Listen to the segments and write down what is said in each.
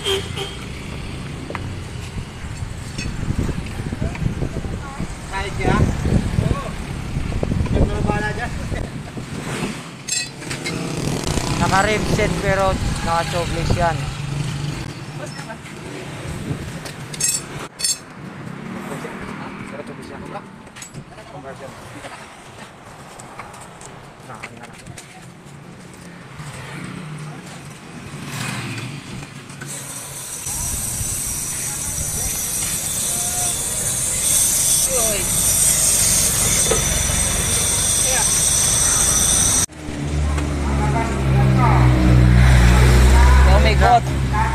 Kahit kaya? Oo. Yung mga bala dyan. Naka-rib set pero naka-chokeless yan. Pero chokeless yan. Conversion. Nakakan na lang. Ayaw may kot.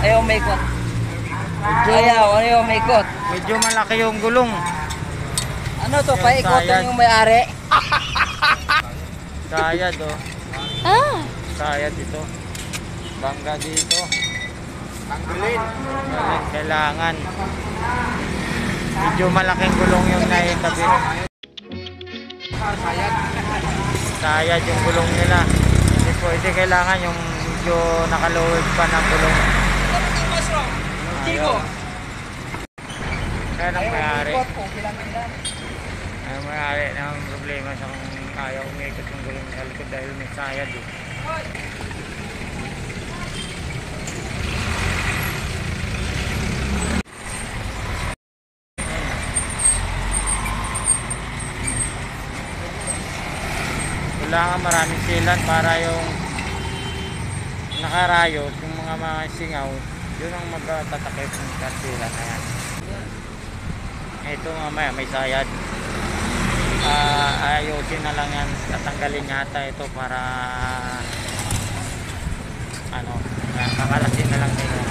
Ayaw may kot. Ayaw, ayaw may kot. Medyo malaki yung gulong. Ano to, sayad. yung may-ari? Sayad oh. Ah, Sayad ito. Bangga dito. Tanggalin. Kailangan. Medyo malaking gulong yung naikabit. Sayad. Sayad yung gulong nila. Hindi pwede kailangan yung medyo nakaluwag pa ng gulong. Ayaw. Kaya nang mayari. Ang mayari ng problema sa kung ayaw umikot yung gulong sa likod dahil may sayad eh. Kailangan maraming silan para yung nakarayos, yung mga mga singaw, yun ang magtatakip ng karsilan na yan. Ito mamaya may sayad. Ah, ayusin na lang yan, tatanggalin yata ito para ano, kakalasin na lang nila.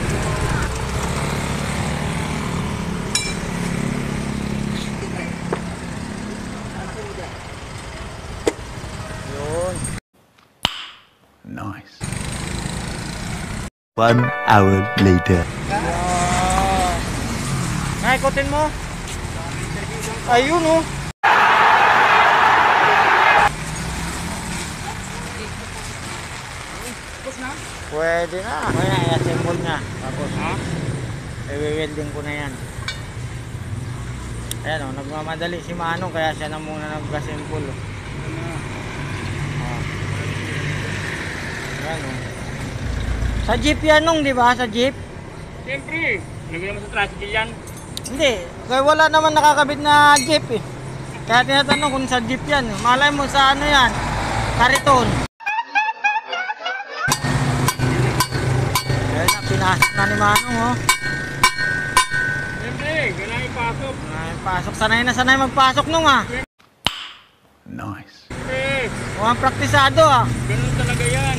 Yun. Nice. One hour later. Naikotin mo. Ayun oh. Pwede na. Kaya i-assemble niya. Tapos, i-welding ko na yan. Ayan o, nagmamadali si Manong kaya siya na muna nag-assemble. Oh. Oh. Ayan o. Sa jeep yan nung, di ba? Sa jeep? Siyempre. Lagyan mo sa tricycle yan. Hindi, kaya wala naman nakakabit na jeep eh. Kaya tinatanong kung sa jeep yan. eh. Malay mo sa ano yan, kariton. Kaya na, pinasok na ni Manong oh. Siyempre. Kailangan ipasok. Ay, pasok, sanay na sanay magpasok nung ah. Nice. Siyempre. Mukhang praktisado ah. Ganun talaga yan.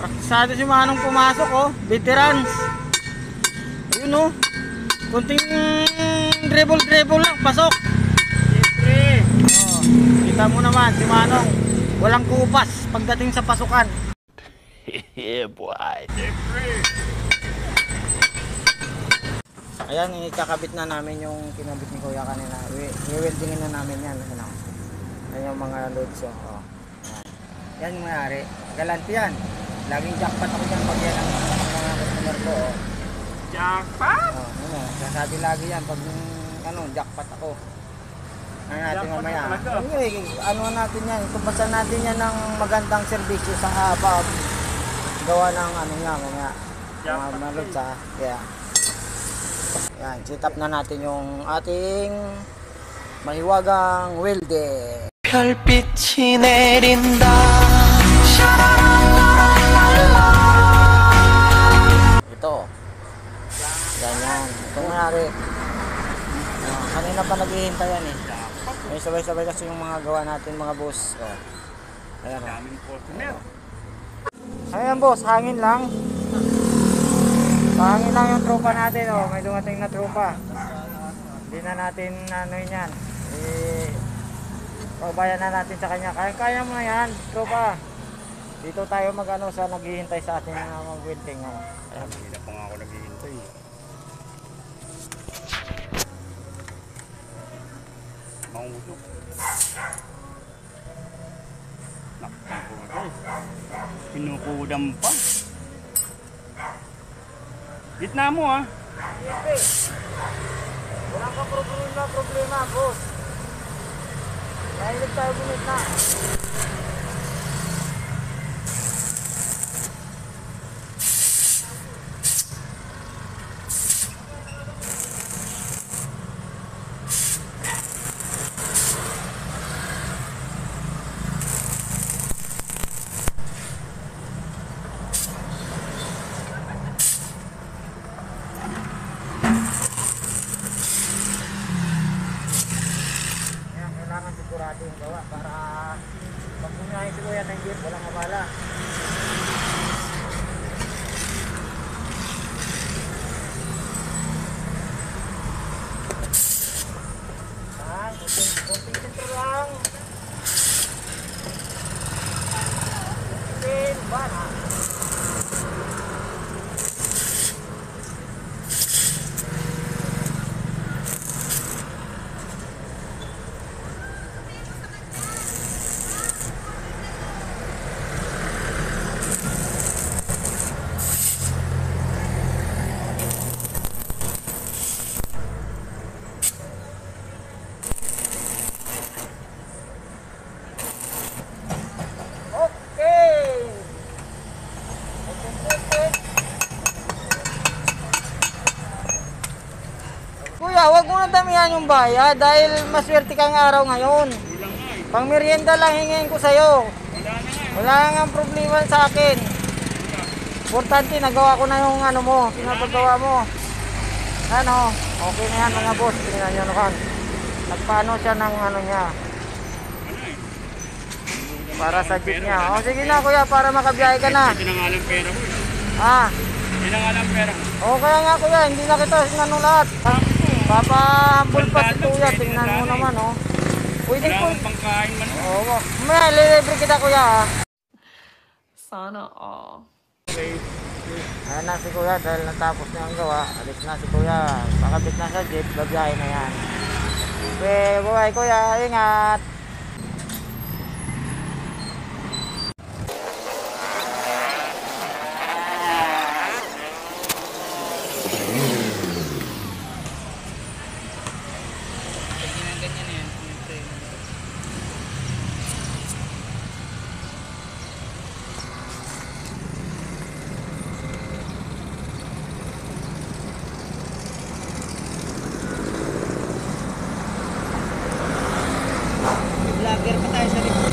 Praktisado si Manong pumasok oh. Veterans. Ayun oh. Kunting dribble-dribble lang, pasok. Siyempre. Oh, kita mo naman si Manong. Walang kupas pagdating sa pasukan. yeah, boy. Siyempre. Ayan, ikakabit na namin yung kinabit ni Kuya kanina. I-weldingin na namin yan. Ano? Yan yung mga loads. Oh. Yan. yan yung mayari. Galante yan. Laging jackpot ako dyan pag yan ang mga customer ko. Oh. Jackpot. Oh, ano, sasabi lagi yan pag yung, ano, jackpot ako. Ano natin Jackpot mamaya. na talaga. Hindi, ano natin yan. Itubasan natin yan ng magandang serbisyo sa haba. Gawa ng ano nga, mga mga Jackpot mga loads ha. Kaya, yan, sit up na natin yung ating mahiwagang welding. 별빛이 내린다 nangyari. Uh, kanina pa naghihintay yan eh. May sabay-sabay kasi yung mga gawa natin mga boss. Oh. Ayan oh. Daming Fortuner. Ayan boss, hangin lang. Hangin lang yung tropa natin oh. May dumating na tropa. Hindi na natin ano yan. Eh, pabayan na natin sa kanya. Kaya-kaya mo na yan, tropa. Dito tayo mag ano sa naghihintay sa ating mga mag-welding. Oh. Ayan. Hindi na pa nga ako naghihintay. Mangusok. Nakakagay. Kinukudam pa. Gitna mo ah. Siyempre. Wala ka problema, problema, boss. Dahil tayo bumit na. Kaya kailangan sigurado yung gawa para pag bumiyahe si Kuya ng jeep, walang mabala. Ah, kunting, kunting sentro lang. Kunting, bana. Okay. Kuya, wag mo na damihan yung bayad dahil maswerte kang araw ngayon. Pang merienda lang hingin ko sa'yo. Wala na nga problema sa akin. Importante, nagawa ko na yung ano mo, pinapagawa mo. Ano, okay na yan mga boss. Tingnan nyo naman. Nagpaano siya ng ano niya. Para sa jeep niya. O sige na kuya, para makabiyahe ka na. Ito na nga lang pera eh. Ah, Ito na nga lang pera o kaya nga kuya, hindi na kita sinano lahat. Papahambol pa si kuya, tingnan mo naman oh. Pwede Wala po. akong pangkain man. Oo, mamaya lilibre kita kuya ah. Sana all. Okay. Ayan na si kuya dahil natapos niya ang gawa. Alis na si kuya. Pakabit na sa jeep, babiyahe na yan. Okay, bye kuya. Ingat. Vlogger pa tayo sa likod.